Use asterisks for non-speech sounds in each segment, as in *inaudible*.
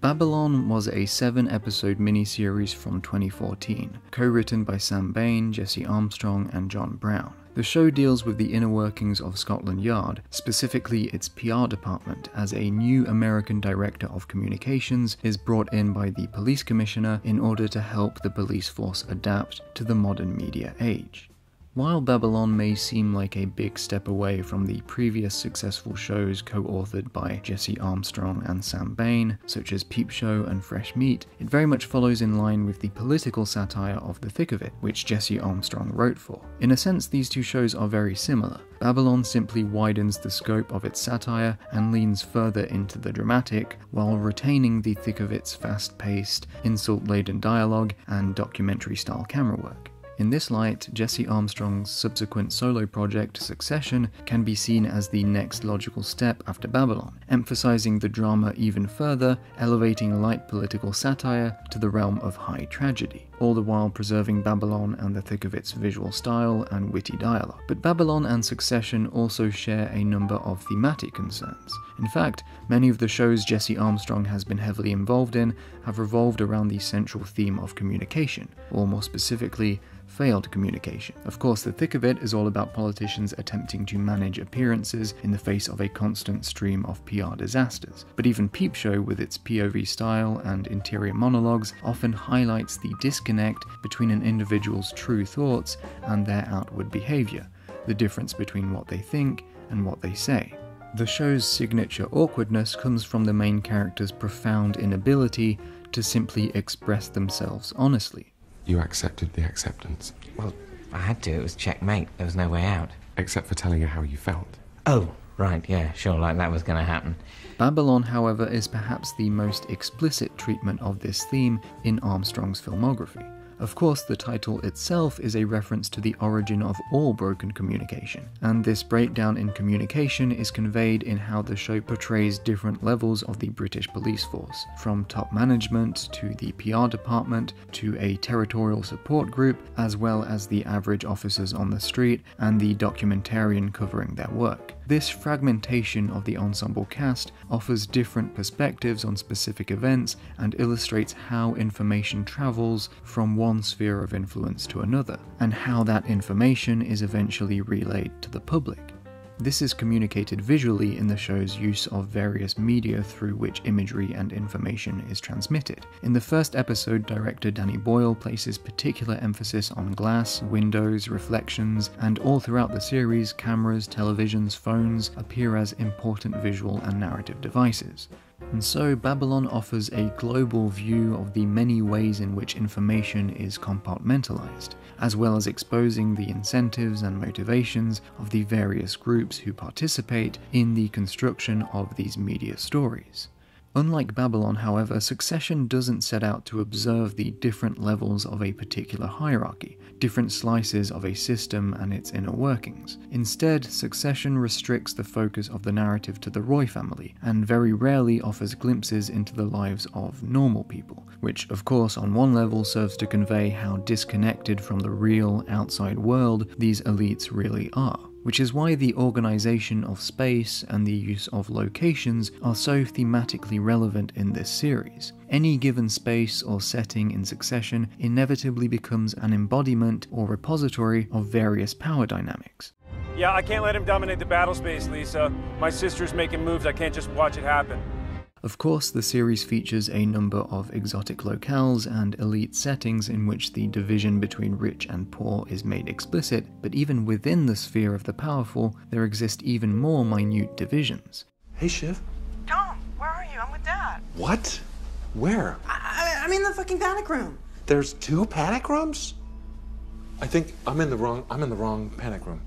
Babylon was a seven episode miniseries from 2014, co written by Sam Bain, Jesse Armstrong, and John Brown. The show deals with the inner workings of Scotland Yard, specifically its PR department, as a new American director of communications is brought in by the police commissioner in order to help the police force adapt to the modern media age. While Babylon may seem like a big step away from the previous successful shows co authored by Jesse Armstrong and Sam Bain, such as Peep Show and Fresh Meat, it very much follows in line with the political satire of The Thick of It, which Jesse Armstrong wrote for. In a sense, these two shows are very similar. Babylon simply widens the scope of its satire and leans further into the dramatic, while retaining The Thick of It's fast paced, insult laden dialogue and documentary style camera work. In this light, Jesse Armstrong's subsequent solo project, Succession, can be seen as the next logical step after Babylon, emphasizing the drama even further, elevating light political satire to the realm of high tragedy, all the while preserving Babylon and The Thick of It's visual style and witty dialogue. But Babylon and Succession also share a number of thematic concerns. In fact, many of the shows Jesse Armstrong has been heavily involved in have revolved around the central theme of communication, or more specifically, failed communication. Of course, the thick of it is all about politicians attempting to manage appearances in the face of a constant stream of PR disasters. But even Peep Show, with its POV style and interior monologues, often highlights the disconnect between an individual's true thoughts and their outward behavior, the difference between what they think and what they say. The show's signature awkwardness comes from the main character's profound inability to simply express themselves honestly. You accepted the acceptance. Well, I had to. It was checkmate. There was no way out. Except for telling her how you felt. Oh, right, yeah, sure, like that was going to happen. Babylon, however, is perhaps the most explicit treatment of this theme in Armstrong's filmography. Of course, the title itself is a reference to the origin of all broken communication, and this breakdown in communication is conveyed in how the show portrays different levels of the British police force, from top management to the PR department to a territorial support group, as well as the average officers on the street and the documentarian covering their work. This fragmentation of the ensemble cast offers different perspectives on specific events and illustrates how information travels from one sphere of influence to another, and how that information is eventually relayed to the public. This is communicated visually in the show's use of various media through which imagery and information is transmitted. In the first episode, director Danny Boyle places particular emphasis on glass, windows, reflections, and all throughout the series, cameras, televisions, phones appear as important visual and narrative devices. And so, Babylon offers a global view of the many ways in which information is compartmentalized, as well as exposing the incentives and motivations of the various groups who participate in the construction of these media stories. Unlike Babylon, however, Succession doesn't set out to observe the different levels of a particular hierarchy, different slices of a system and its inner workings. Instead, Succession restricts the focus of the narrative to the Roy family, and very rarely offers glimpses into the lives of normal people, which, of course, on one level serves to convey how disconnected from the real outside world these elites really are which is why the organization of space and the use of locations are so thematically relevant in this series. Any given space or setting in succession inevitably becomes an embodiment or repository of various power dynamics. Yeah, I can't let him dominate the battle space, Lisa. My sister's making moves, I can't just watch it happen. Of course, the series features a number of exotic locales and elite settings in which the division between rich and poor is made explicit, but even within the sphere of the powerful, there exist even more minute divisions. Hey, Shiv. Tom, where are you? I'm with Dad. What? Where? I, I, I'm in the fucking panic room. There's two panic rooms? I think I'm in the wrong I'm in the wrong panic room.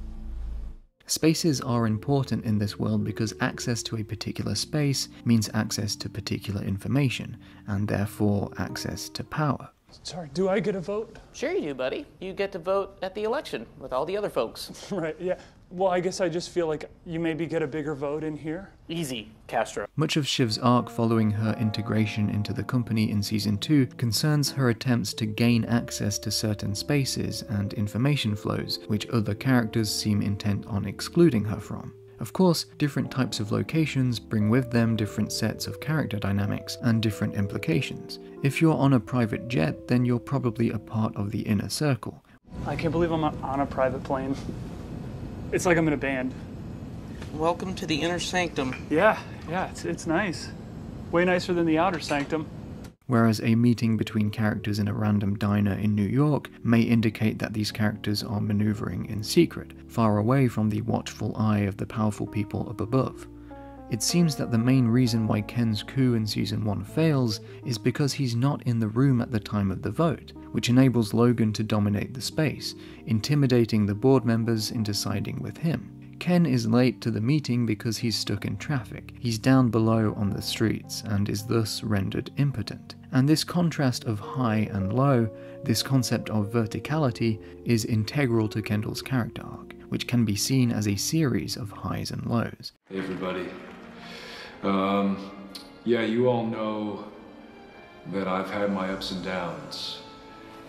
Spaces are important in this world because access to a particular space means access to particular information, and therefore access to power. Sorry, do I get a vote? Sure you do, buddy. You get to vote at the election with all the other folks. *laughs* right, yeah. Well, I guess I just feel like you maybe get a bigger vote in here. Easy, Castro. Much of Shiv's arc following her integration into the company in season 2 concerns her attempts to gain access to certain spaces and information flows, which other characters seem intent on excluding her from. Of course, different types of locations bring with them different sets of character dynamics and different implications. If you're on a private jet, then you're probably a part of the inner circle. I can't believe I'm on a private plane. It's like I'm in a band. Welcome to the inner sanctum. Yeah, yeah, it's, it's nice. Way nicer than the outer sanctum. Whereas a meeting between characters in a random diner in New York may indicate that these characters are maneuvering in secret, far away from the watchful eye of the powerful people up above. It seems that the main reason why Ken's coup in season 1 fails is because he's not in the room at the time of the vote, which enables Logan to dominate the space, intimidating the board members into siding with him. Ken is late to the meeting because he's stuck in traffic. He's down below on the streets and is thus rendered impotent. And this contrast of high and low, this concept of verticality, is integral to Kendall's character arc, which can be seen as a series of highs and lows. Hey everybody. Um, yeah, you all know that I've had my ups and downs,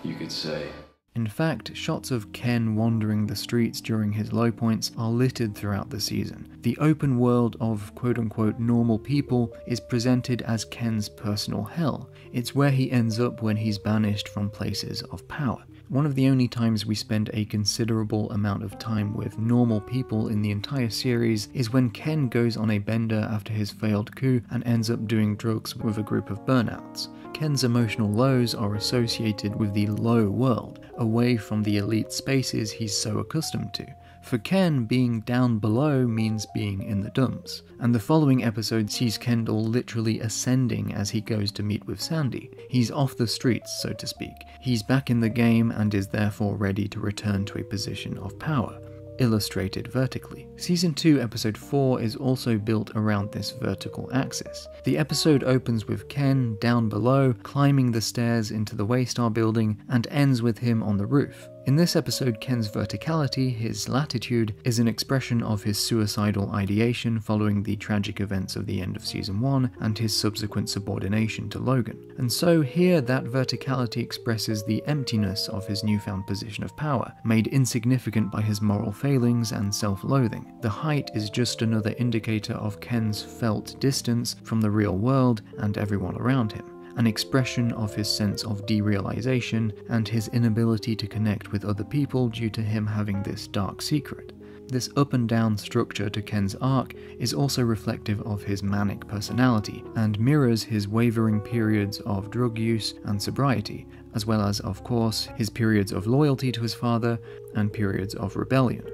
you could say. In fact, shots of Ken wandering the streets during his low points are littered throughout the season. The open world of quote unquote normal people is presented as Ken's personal hell. It's where he ends up when he's banished from places of power. One of the only times we spend a considerable amount of time with normal people in the entire series is when Ken goes on a bender after his failed coup and ends up doing drugs with a group of burnouts. Ken's emotional lows are associated with the low world, away from the elite spaces he's so accustomed to. For Ken, being down below means being in the dumps, and the following episode sees Kendall literally ascending as he goes to meet with Sandy. He's off the streets, so to speak. He's back in the game and is therefore ready to return to a position of power illustrated vertically. Season 2, Episode 4 is also built around this vertical axis. The episode opens with Ken down below, climbing the stairs into the Waystar building, and ends with him on the roof. In this episode, Ken's verticality, his latitude, is an expression of his suicidal ideation following the tragic events of the end of season 1 and his subsequent subordination to Logan. And so, here, that verticality expresses the emptiness of his newfound position of power, made insignificant by his moral failings and self loathing. The height is just another indicator of Ken's felt distance from the real world and everyone around him an expression of his sense of derealization and his inability to connect with other people due to him having this dark secret. This up and down structure to Ken's arc is also reflective of his manic personality and mirrors his wavering periods of drug use and sobriety, as well as, of course, his periods of loyalty to his father and periods of rebellion.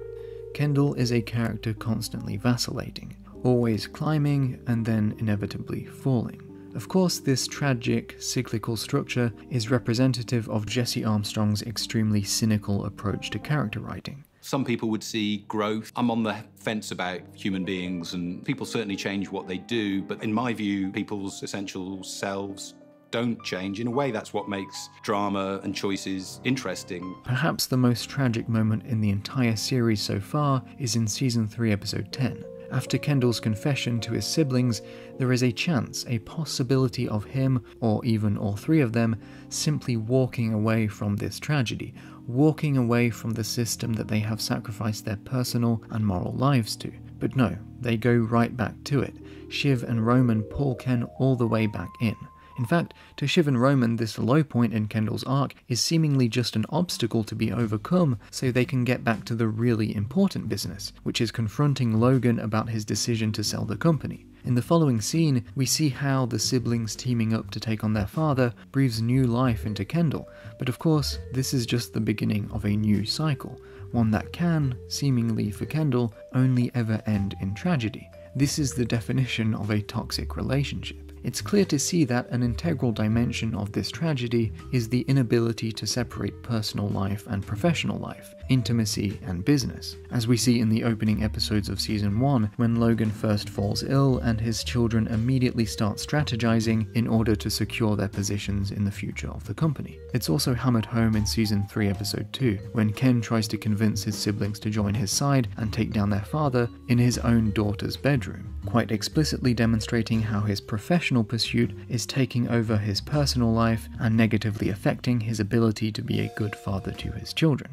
Kendall is a character constantly vacillating, always climbing and then inevitably falling. Of course, this tragic, cyclical structure is representative of Jesse Armstrong's extremely cynical approach to character writing. Some people would see growth. I'm on the fence about human beings, and people certainly change what they do, but in my view, people's essential selves don't change. In a way, that's what makes drama and choices interesting. Perhaps the most tragic moment in the entire series so far is in season 3, episode 10. After Kendall's confession to his siblings, there is a chance, a possibility of him, or even all three of them, simply walking away from this tragedy, walking away from the system that they have sacrificed their personal and moral lives to. But no, they go right back to it. Shiv and Roman pull Ken all the way back in. In fact, to Shiv and Roman, this low point in Kendall's arc is seemingly just an obstacle to be overcome so they can get back to the really important business, which is confronting Logan about his decision to sell the company. In the following scene, we see how the siblings teaming up to take on their father breathes new life into Kendall, but of course, this is just the beginning of a new cycle, one that can, seemingly for Kendall, only ever end in tragedy. This is the definition of a toxic relationship. It's clear to see that an integral dimension of this tragedy is the inability to separate personal life and professional life, intimacy and business, as we see in the opening episodes of season 1 when Logan first falls ill and his children immediately start strategizing in order to secure their positions in the future of the company. It's also hammered home in season 3 episode 2 when Ken tries to convince his siblings to join his side and take down their father in his own daughter's bedroom, quite explicitly demonstrating how his professional professional pursuit is taking over his personal life and negatively affecting his ability to be a good father to his children.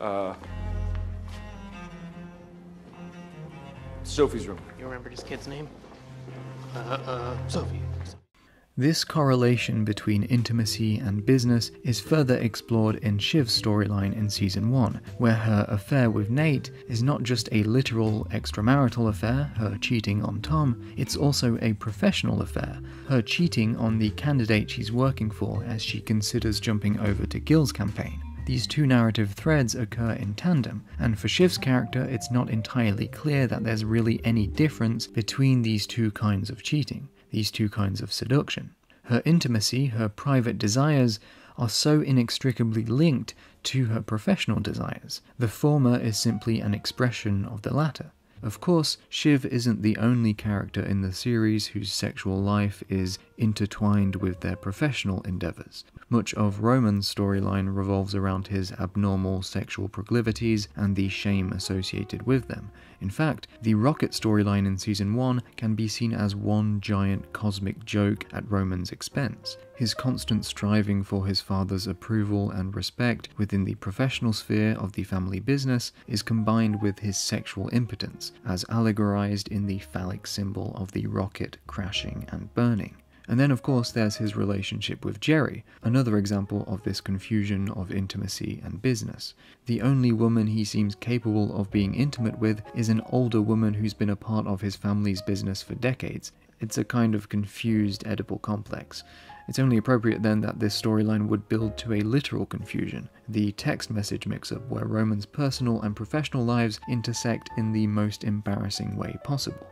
Uh, Sophie's room. You remember this kid's name? Uh, uh, Sophie. This correlation between intimacy and business is further explored in Shiv's storyline in season 1, where her affair with Nate is not just a literal extramarital affair, her cheating on Tom, it's also a professional affair, her cheating on the candidate she's working for as she considers jumping over to Gil's campaign. These two narrative threads occur in tandem, and for Shiv's character, it's not entirely clear that there's really any difference between these two kinds of cheating these two kinds of seduction. Her intimacy, her private desires, are so inextricably linked to her professional desires. The former is simply an expression of the latter. Of course, Shiv isn't the only character in the series whose sexual life is intertwined with their professional endeavors. Much of Roman's storyline revolves around his abnormal sexual proclivities and the shame associated with them. In fact, the Rocket storyline in season 1 can be seen as one giant cosmic joke at Roman's expense. His constant striving for his father's approval and respect within the professional sphere of the family business is combined with his sexual impotence, as allegorized in the phallic symbol of the rocket crashing and burning. And then, of course, there's his relationship with Gerri, another example of this confusion of intimacy and business. The only woman he seems capable of being intimate with is an older woman who's been a part of his family's business for decades. It's a kind of confused Oedipal complex. It's only appropriate then that this storyline would build to a literal confusion, the text message mix up where Roman's personal and professional lives intersect in the most embarrassing way possible.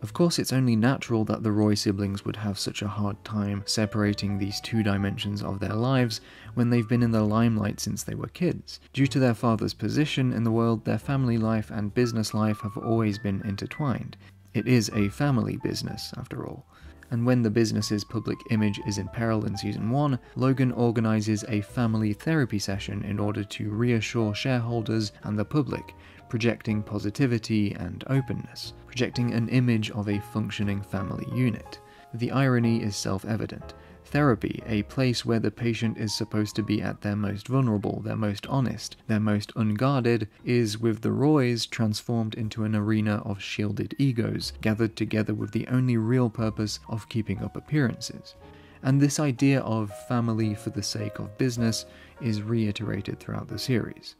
Of course, it's only natural that the Roy siblings would have such a hard time separating these two dimensions of their lives when they've been in the limelight since they were kids. Due to their father's position in the world, their family life and business life have always been intertwined. It is a family business, after all. And when the business's public image is in peril in season 1, Logan organizes a family therapy session in order to reassure shareholders and the public projecting positivity and openness, projecting an image of a functioning family unit. The irony is self evident. Therapy, a place where the patient is supposed to be at their most vulnerable, their most honest, their most unguarded, is with the Roys transformed into an arena of shielded egos, gathered together with the only real purpose of keeping up appearances. And this idea of family for the sake of business is reiterated throughout the series.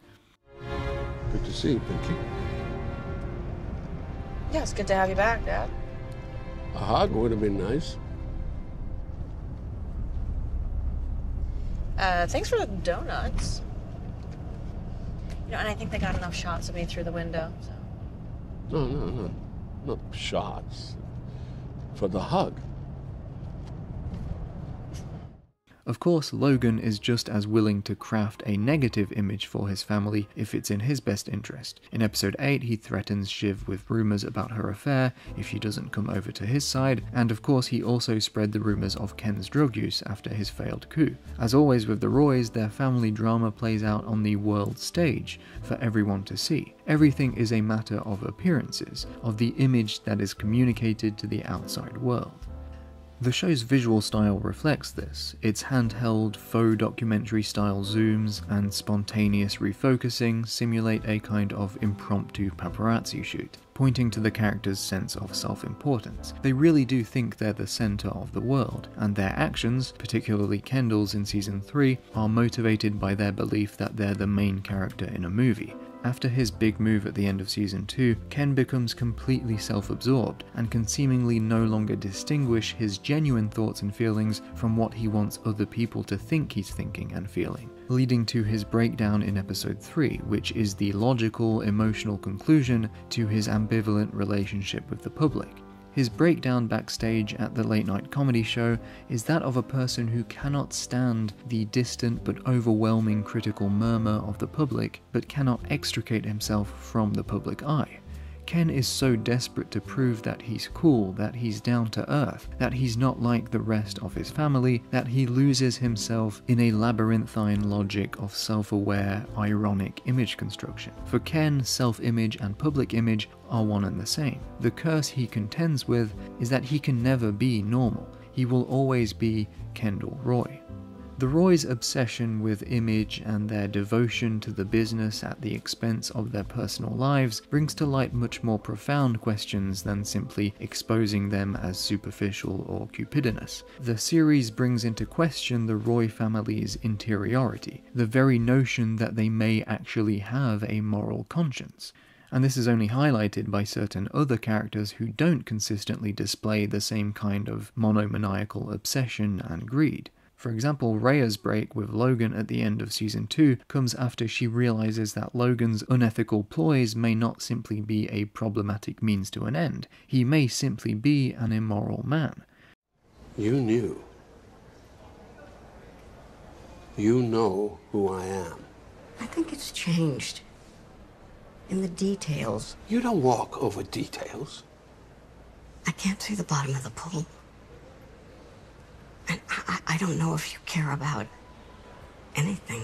Good to see you, Pinky. Yeah, it's good to have you back, Dad. A hug would have been nice. Uh, thanks for the donuts. You know, and I think they got enough shots of me through the window. So. No, no, no. Not shots. For the hug. Of course, Logan is just as willing to craft a negative image for his family if it's in his best interest. In episode 8, he threatens Shiv with rumours about her affair if she doesn't come over to his side, and of course, he also spread the rumours of Ken's drug use after his failed coup. As always with the Roys, their family drama plays out on the world stage for everyone to see. Everything is a matter of appearances, of the image that is communicated to the outside world. The show's visual style reflects this. Its handheld, faux documentary style zooms and spontaneous refocusing simulate a kind of impromptu paparazzi shoot, pointing to the characters' sense of self importance. They really do think they're the centre of the world, and their actions, particularly Kendall's in season 3, are motivated by their belief that they're the main character in a movie. After his big move at the end of season 2, Ken becomes completely self absorbed and can seemingly no longer distinguish his genuine thoughts and feelings from what he wants other people to think he's thinking and feeling, leading to his breakdown in episode 3, which is the logical, emotional conclusion to his ambivalent relationship with the public. His breakdown backstage at the late night comedy show is that of a person who cannot stand the distant but overwhelming critical murmur of the public, but cannot extricate himself from the public eye. Ken is so desperate to prove that he's cool, that he's down to earth, that he's not like the rest of his family, that he loses himself in a labyrinthine logic of self aware, ironic image construction. For Ken, self image and public image are one and the same. The curse he contends with is that he can never be normal, he will always be Kendall Roy. The Roy's obsession with image and their devotion to the business at the expense of their personal lives brings to light much more profound questions than simply exposing them as superficial or cupidinous. The series brings into question the Roy family's interiority, the very notion that they may actually have a moral conscience and this is only highlighted by certain other characters who don't consistently display the same kind of monomaniacal obsession and greed. For example, Rhea's break with Logan at the end of season 2 comes after she realizes that Logan's unethical ploys may not simply be a problematic means to an end, he may simply be an immoral man. You knew. You know who I am. I think it's changed. In the details. You don't walk over details. I can't see the bottom of the pool. And I, I don't know if you care about anything.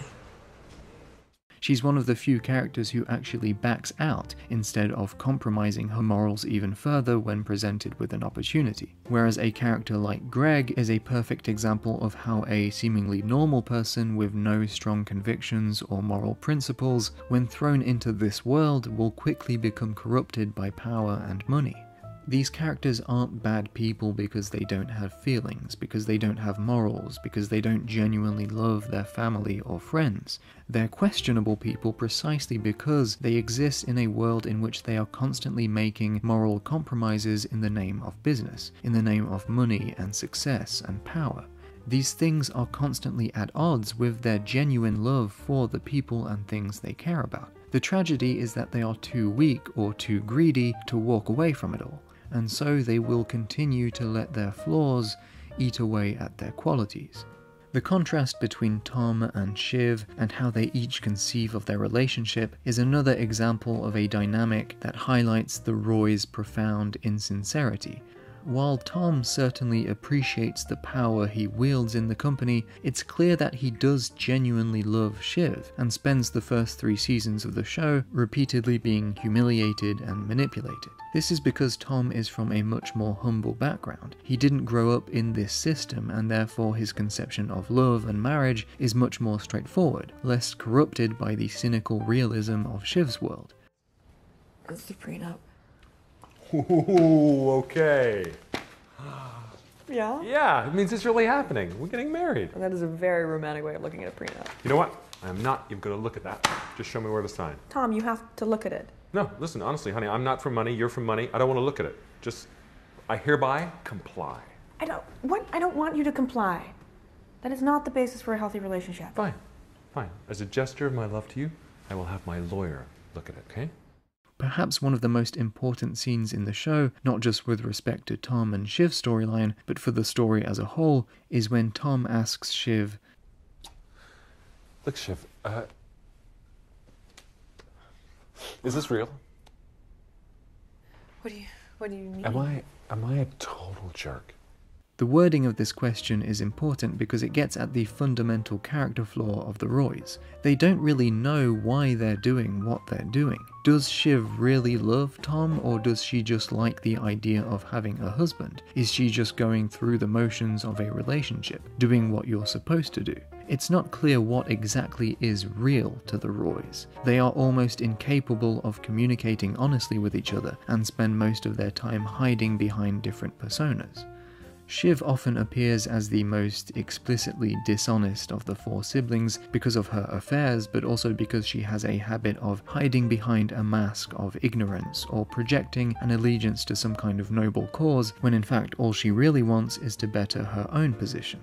She's one of the few characters who actually backs out instead of compromising her morals even further when presented with an opportunity. Whereas a character like Greg is a perfect example of how a seemingly normal person with no strong convictions or moral principles, when thrown into this world, will quickly become corrupted by power and money. These characters aren't bad people because they don't have feelings, because they don't have morals, because they don't genuinely love their family or friends. They're questionable people precisely because they exist in a world in which they are constantly making moral compromises in the name of business, in the name of money and success and power. These things are constantly at odds with their genuine love for the people and things they care about. The tragedy is that they are too weak or too greedy to walk away from it all and so they will continue to let their flaws eat away at their qualities. The contrast between Tom and Shiv and how they each conceive of their relationship is another example of a dynamic that highlights the Roy's profound insincerity while Tom certainly appreciates the power he wields in the company, it's clear that he does genuinely love Shiv and spends the first three seasons of the show repeatedly being humiliated and manipulated. This is because Tom is from a much more humble background. He didn't grow up in this system, and therefore his conception of love and marriage is much more straightforward, less corrupted by the cynical realism of Shiv's world. Prenup. Ooh, okay. Yeah? Yeah, it means it's really happening. We're getting married. And That is a very romantic way of looking at a prenup. You know what? I'm not even going to look at that. Just show me where to sign. Tom, you have to look at it. No, listen, honestly, honey, I'm not for money. You're for money. I don't want to look at it. Just, I hereby comply. I don't what I don't want you to comply. That is not the basis for a healthy relationship. Fine. Fine. As a gesture of my love to you, I will have my lawyer look at it, okay? Perhaps one of the most important scenes in the show, not just with respect to Tom and Shiv's storyline, but for the story as a whole, is when Tom asks Shiv, Look, Shiv, uh, is this real? What do you What do you mean? Am I am I a total jerk? The wording of this question is important because it gets at the fundamental character flaw of the Roys. They don't really know why they're doing what they're doing. Does Shiv really love Tom or does she just like the idea of having a husband? Is she just going through the motions of a relationship, doing what you're supposed to do? It's not clear what exactly is real to the Roys. They are almost incapable of communicating honestly with each other and spend most of their time hiding behind different personas. Shiv often appears as the most explicitly dishonest of the four siblings because of her affairs, but also because she has a habit of hiding behind a mask of ignorance or projecting an allegiance to some kind of noble cause when in fact all she really wants is to better her own position.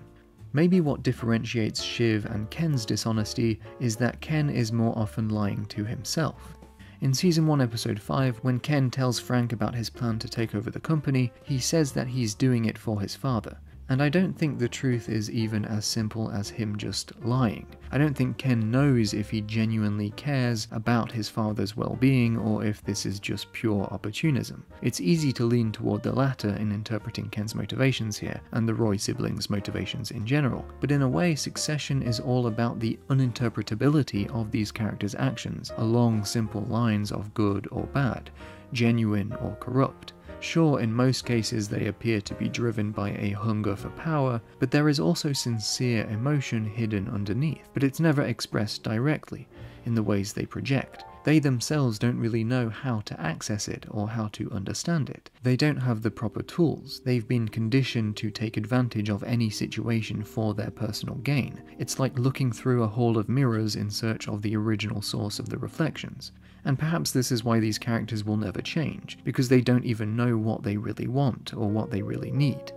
Maybe what differentiates Shiv and Ken's dishonesty is that Ken is more often lying to himself. In season 1, episode 5, when Ken tells Frank about his plan to take over the company, he says that he's doing it for his father. And I don't think the truth is even as simple as him just lying. I don't think Ken knows if he genuinely cares about his father's well being or if this is just pure opportunism. It's easy to lean toward the latter in interpreting Ken's motivations here, and the Roy siblings' motivations in general. But in a way, Succession is all about the uninterpretability of these characters' actions along simple lines of good or bad, genuine or corrupt Sure, in most cases they appear to be driven by a hunger for power, but there is also sincere emotion hidden underneath, but it's never expressed directly in the ways they project. They themselves don't really know how to access it or how to understand it. They don't have the proper tools. They've been conditioned to take advantage of any situation for their personal gain. It's like looking through a hall of mirrors in search of the original source of the reflections. And perhaps this is why these characters will never change, because they don't even know what they really want or what they really need.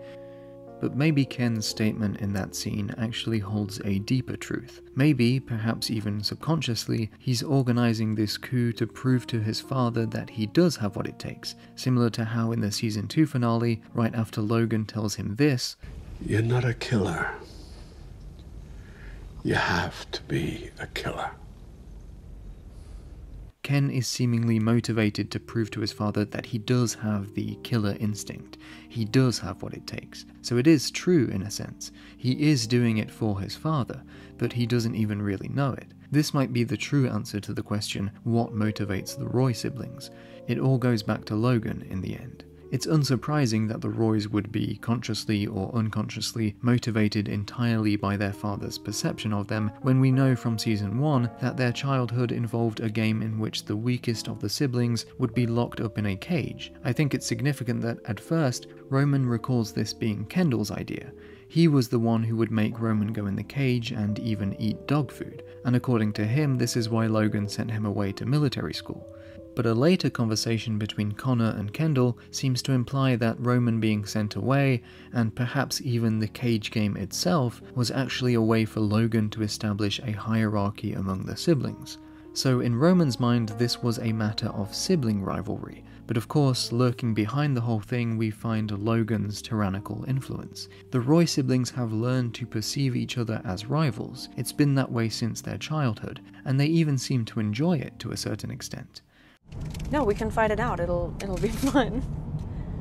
But maybe Ken's statement in that scene actually holds a deeper truth. Maybe, perhaps even subconsciously, he's organizing this coup to prove to his father that he does have what it takes, similar to how in the season 2 finale, right after Logan tells him this You're not a killer. You have to be a killer. Ken is seemingly motivated to prove to his father that he does have the killer instinct. He does have what it takes. So it is true in a sense. He is doing it for his father, but he doesn't even really know it. This might be the true answer to the question what motivates the Roy siblings. It all goes back to Logan in the end. It's unsurprising that the Roys would be consciously or unconsciously motivated entirely by their father's perception of them when we know from season 1 that their childhood involved a game in which the weakest of the siblings would be locked up in a cage. I think it's significant that at first, Roman recalls this being Kendall's idea. He was the one who would make Roman go in the cage and even eat dog food, and according to him, this is why Logan sent him away to military school but a later conversation between Connor and Kendall seems to imply that Roman being sent away, and perhaps even the cage game itself, was actually a way for Logan to establish a hierarchy among the siblings. So, in Roman's mind, this was a matter of sibling rivalry, but of course, lurking behind the whole thing, we find Logan's tyrannical influence. The Roy siblings have learned to perceive each other as rivals. It's been that way since their childhood, and they even seem to enjoy it to a certain extent. No, we can fight it out. It'll it'll be *laughs* fun.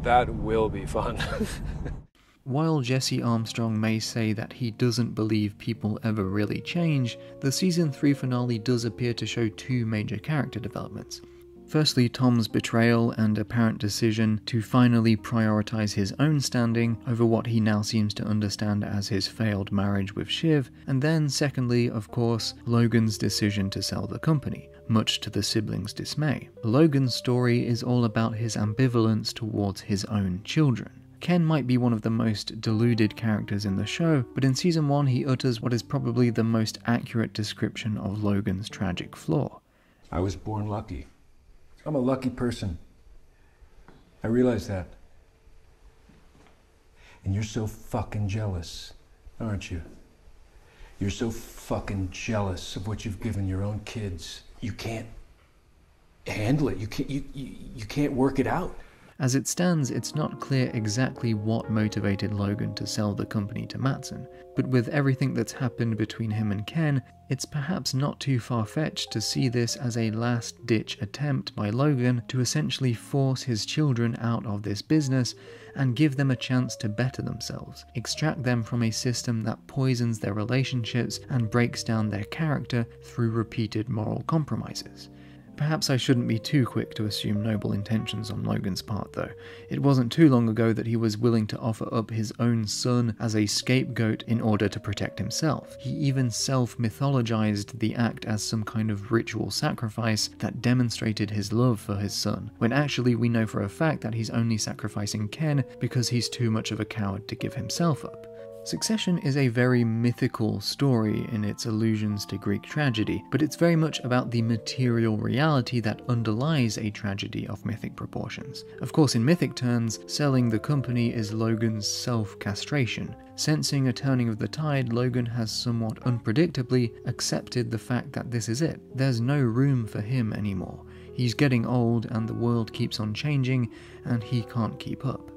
That will be fun. *laughs* While Jesse Armstrong may say that he doesn't believe people ever really change, the season 3 finale does appear to show two major character developments. Firstly, Tom's betrayal and apparent decision to finally prioritize his own standing over what he now seems to understand as his failed marriage with Shiv, and then, secondly, of course, Logan's decision to sell the company, much to the siblings' dismay. Logan's story is all about his ambivalence towards his own children. Ken might be one of the most deluded characters in the show, but in season 1 he utters what is probably the most accurate description of Logan's tragic flaw. I was born lucky. I'm a lucky person. I realize that. And you're so fucking jealous, aren't you? You're so fucking jealous of what you've given your own kids. You can't handle it. You can't you, you, you can't work it out. As it stands, it's not clear exactly what motivated Logan to sell the company to Matsson, but with everything that's happened between him and Ken, it's perhaps not too far fetched to see this as a last ditch attempt by Logan to essentially force his children out of this business and give them a chance to better themselves, extract them from a system that poisons their relationships and breaks down their character through repeated moral compromises. Perhaps I shouldn't be too quick to assume noble intentions on Logan's part, though. It wasn't too long ago that he was willing to offer up his own son as a scapegoat in order to protect himself. He even self mythologized the act as some kind of ritual sacrifice that demonstrated his love for his son, when actually we know for a fact that he's only sacrificing Ken because he's too much of a coward to give himself up. Succession is a very mythical story in its allusions to Greek tragedy, but it's very much about the material reality that underlies a tragedy of mythic proportions. Of course, in mythic terms, selling the company is Logan's self castration. Sensing a turning of the tide, Logan has somewhat unpredictably accepted the fact that this is it. There's no room for him anymore. He's getting old, and the world keeps on changing, and he can't keep up.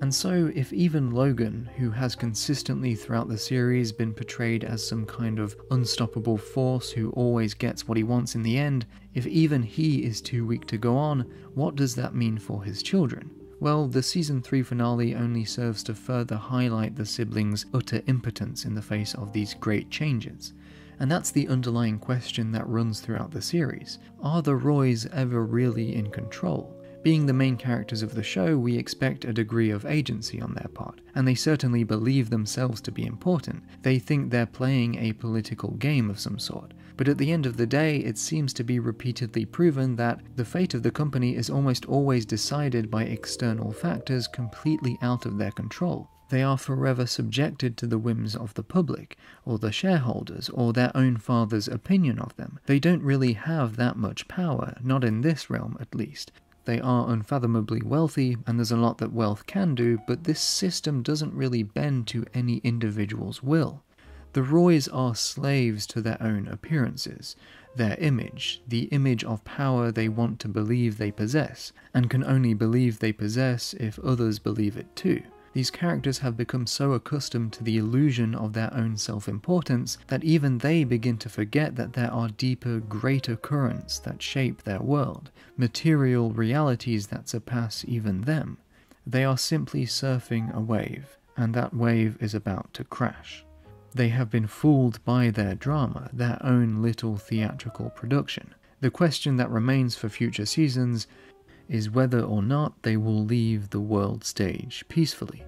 And so, if even Logan, who has consistently throughout the series been portrayed as some kind of unstoppable force who always gets what he wants in the end, if even he is too weak to go on, what does that mean for his children? Well, the season 3 finale only serves to further highlight the siblings' utter impotence in the face of these great changes. And that's the underlying question that runs throughout the series. Are the Roys ever really in control? Being the main characters of the show, we expect a degree of agency on their part, and they certainly believe themselves to be important. They think they're playing a political game of some sort. But at the end of the day, it seems to be repeatedly proven that the fate of the company is almost always decided by external factors completely out of their control. They are forever subjected to the whims of the public, or the shareholders, or their own father's opinion of them. They don't really have that much power, not in this realm at least. They are unfathomably wealthy, and there's a lot that wealth can do, but this system doesn't really bend to any individual's will. The Roys are slaves to their own appearances, their image, the image of power they want to believe they possess, and can only believe they possess if others believe it too. These characters have become so accustomed to the illusion of their own self importance that even they begin to forget that there are deeper, greater currents that shape their world, material realities that surpass even them. They are simply surfing a wave, and that wave is about to crash. They have been fooled by their drama, their own little theatrical production. The question that remains for future seasons is whether or not they will leave the world stage peacefully.